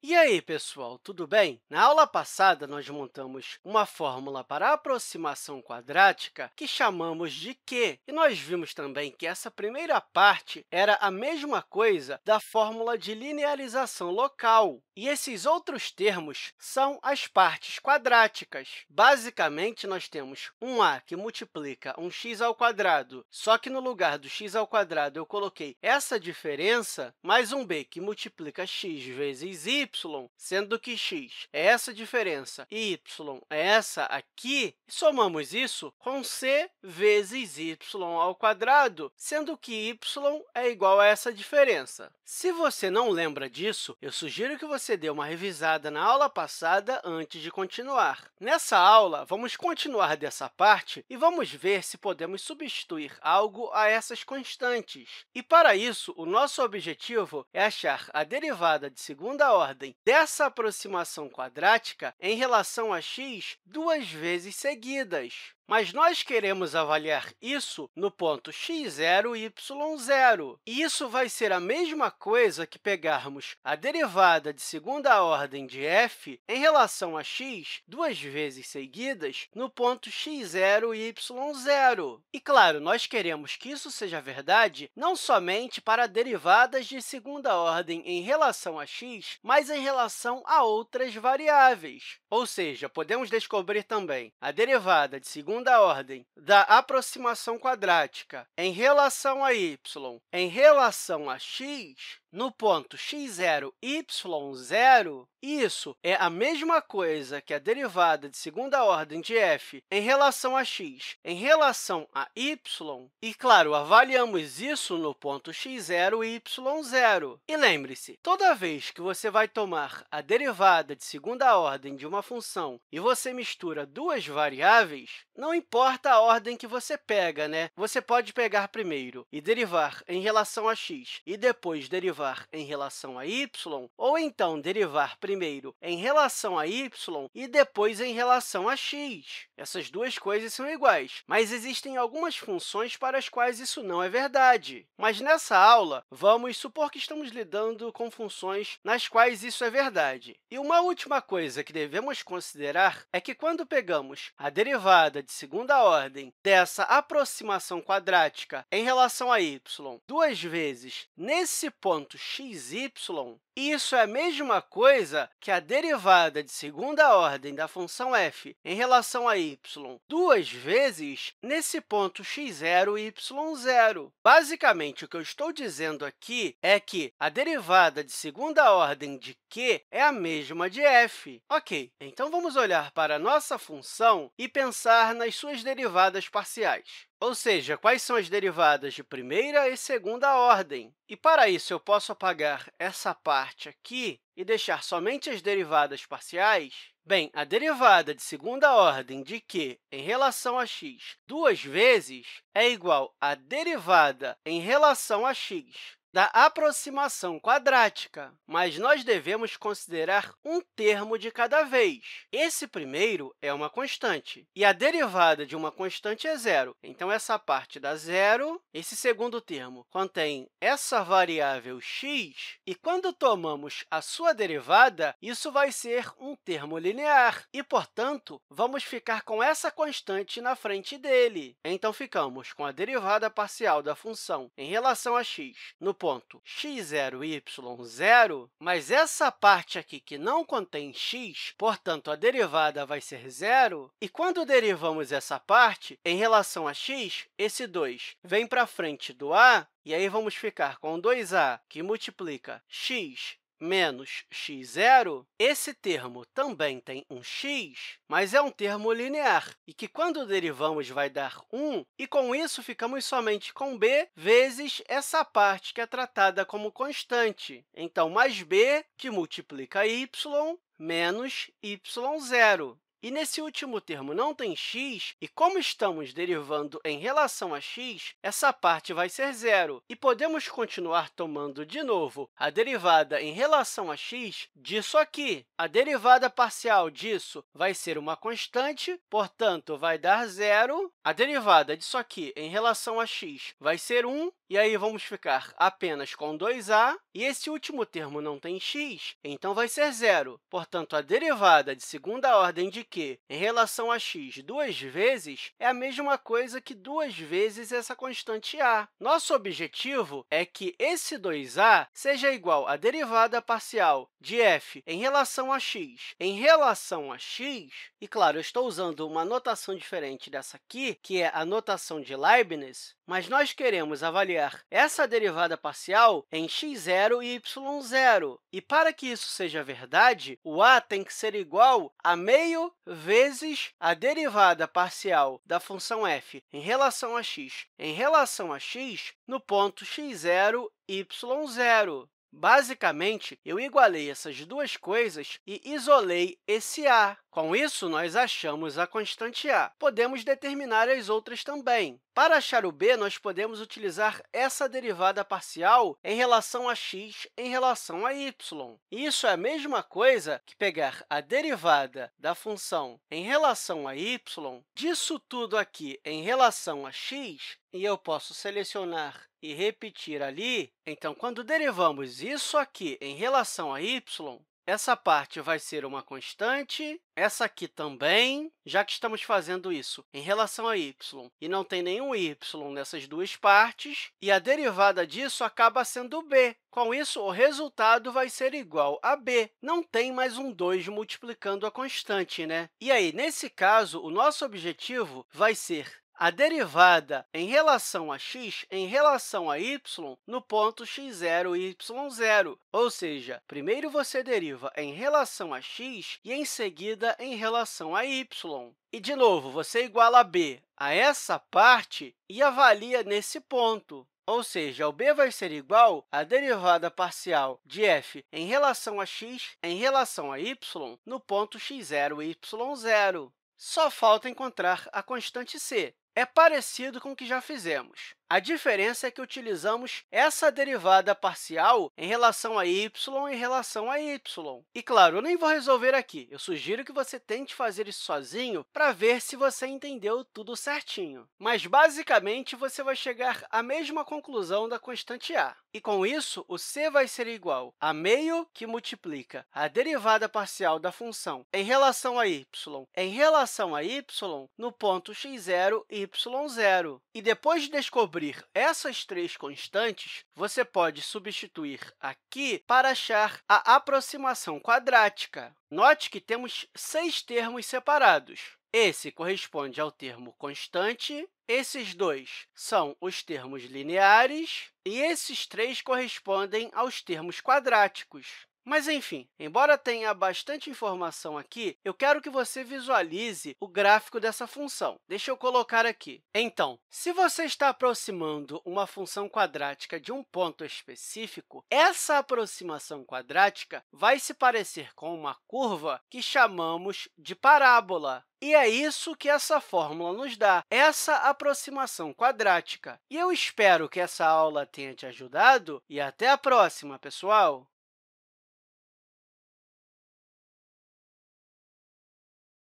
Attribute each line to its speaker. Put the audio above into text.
Speaker 1: E aí, pessoal, tudo bem? Na aula passada, nós montamos uma fórmula para aproximação quadrática que chamamos de Q. E nós vimos também que essa primeira parte era a mesma coisa da fórmula de linearização local. E esses outros termos são as partes quadráticas. Basicamente, nós temos um a que multiplica um x ao quadrado, só que no lugar do x ao quadrado eu coloquei essa diferença, mais um b que multiplica x vezes y, sendo que x é essa diferença e y é essa aqui, somamos isso com c vezes y ao quadrado, sendo que y é igual a essa diferença. Se você não lembra disso, eu sugiro que você dê uma revisada na aula passada antes de continuar. Nessa aula, vamos continuar dessa parte e vamos ver se podemos substituir algo a essas constantes. E, para isso, o nosso objetivo é achar a derivada de segunda ordem ordem dessa aproximação quadrática em relação a x duas vezes seguidas. Mas nós queremos avaliar isso no ponto x0 e y0. E isso vai ser a mesma coisa que pegarmos a derivada de segunda ordem de f em relação a x duas vezes seguidas no ponto x0 e y0. E, claro, nós queremos que isso seja verdade não somente para derivadas de segunda ordem em relação a x, mas em relação a outras variáveis. Ou seja, podemos descobrir também a derivada de segunda ordem da aproximação quadrática em relação a y em relação a x no ponto x0, y0, isso é a mesma coisa que a derivada de segunda ordem de f em relação a x em relação a y. E, claro, avaliamos isso no ponto x0 e y0. E lembre-se, toda vez que você vai tomar a derivada de segunda ordem de uma função e você mistura duas variáveis, não importa a ordem que você pega, né? Você pode pegar primeiro e derivar em relação a x e depois derivar em relação a y, ou então derivar primeiro em relação a y e depois em relação a x. Essas duas coisas são iguais, mas existem algumas funções para as quais isso não é verdade. Mas nessa aula, vamos supor que estamos lidando com funções nas quais isso é verdade. E uma última coisa que devemos considerar é que, quando pegamos a derivada de segunda ordem dessa aproximação quadrática em relação a y duas vezes nesse ponto xy, isso é a mesma coisa que a derivada de segunda ordem da função f em relação a y duas vezes nesse ponto x0 e y0. Basicamente, o que eu estou dizendo aqui é que a derivada de segunda ordem de q é a mesma de f. Ok, então vamos olhar para a nossa função e pensar nas suas derivadas parciais. Ou seja, quais são as derivadas de primeira e segunda ordem. E, para isso, eu posso apagar essa parte aqui e deixar somente as derivadas parciais. Bem, a derivada de segunda ordem de q em relação a x duas vezes é igual à derivada em relação a x da aproximação quadrática, mas nós devemos considerar um termo de cada vez. Esse primeiro é uma constante, e a derivada de uma constante é zero. Então, essa parte dá zero. Esse segundo termo contém essa variável x, e quando tomamos a sua derivada, isso vai ser um termo linear, e, portanto, vamos ficar com essa constante na frente dele. Então, ficamos com a derivada parcial da função em relação a x no ponto x0, y0, mas essa parte aqui que não contém x, portanto, a derivada vai ser zero. E quando derivamos essa parte, em relação a x, esse 2 vem para frente do a, e aí vamos ficar com 2a, que multiplica x menos x0, esse termo também tem um x, mas é um termo linear, e que, quando derivamos, vai dar 1, e, com isso, ficamos somente com b vezes essa parte que é tratada como constante. Então, mais b, que multiplica y, menos y0. E nesse último termo não tem x, e como estamos derivando em relação a x, essa parte vai ser zero. E podemos continuar tomando de novo a derivada em relação a x disso aqui. A derivada parcial disso vai ser uma constante, portanto, vai dar zero. a derivada disso aqui em relação a x vai ser 1, e aí vamos ficar apenas com 2a, e esse último termo não tem x, então vai ser zero. Portanto, a derivada de segunda ordem de q em relação a x duas vezes é a mesma coisa que duas vezes essa constante a. Nosso objetivo é que esse 2a seja igual à derivada parcial de f em relação a x em relação a x, e, claro, eu estou usando uma notação diferente dessa aqui, que é a notação de Leibniz, mas nós queremos avaliar essa derivada parcial em x0 e y0. E, para que isso seja verdade, o a tem que ser igual a meio vezes a derivada parcial da função f em relação a x em relação a x no ponto x0, y0. Basicamente, eu igualei essas duas coisas e isolei esse a. Com isso, nós achamos a constante a. Podemos determinar as outras também. Para achar o b, nós podemos utilizar essa derivada parcial em relação a x em relação a y. Isso é a mesma coisa que pegar a derivada da função em relação a y, disso tudo aqui em relação a x, e eu posso selecionar e repetir ali. Então, quando derivamos isso aqui em relação a y, essa parte vai ser uma constante, essa aqui também, já que estamos fazendo isso em relação a y e não tem nenhum y nessas duas partes, e a derivada disso acaba sendo b. Com isso, o resultado vai ser igual a b. Não tem mais um 2 multiplicando a constante, né? E aí, nesse caso, o nosso objetivo vai ser a derivada em relação a x em relação a y no ponto x0 e y0. Ou seja, primeiro você deriva em relação a x e, em seguida, em relação a y. E, de novo, você iguala b a essa parte e avalia nesse ponto. Ou seja, o b vai ser igual à derivada parcial de f em relação a x em relação a y no ponto x0 e y0. Só falta encontrar a constante c, é parecido com o que já fizemos. A diferença é que utilizamos essa derivada parcial em relação a y em relação a y. E, claro, eu nem vou resolver aqui. Eu sugiro que você tente fazer isso sozinho para ver se você entendeu tudo certinho. Mas, basicamente, você vai chegar à mesma conclusão da constante a. E, com isso, o c vai ser igual a meio que multiplica a derivada parcial da função em relação a y em relação a y no ponto x0 e y0. E, depois de descobrir descobrir essas três constantes, você pode substituir aqui para achar a aproximação quadrática. Note que temos seis termos separados. Esse corresponde ao termo constante, esses dois são os termos lineares e esses três correspondem aos termos quadráticos. Mas, enfim, embora tenha bastante informação aqui, eu quero que você visualize o gráfico dessa função. Deixa eu colocar aqui. Então, se você está aproximando uma função quadrática de um ponto específico, essa aproximação quadrática vai se parecer com uma curva que chamamos de parábola. E é isso que essa fórmula nos dá, essa aproximação quadrática. E eu espero que essa aula tenha te ajudado e até a próxima, pessoal!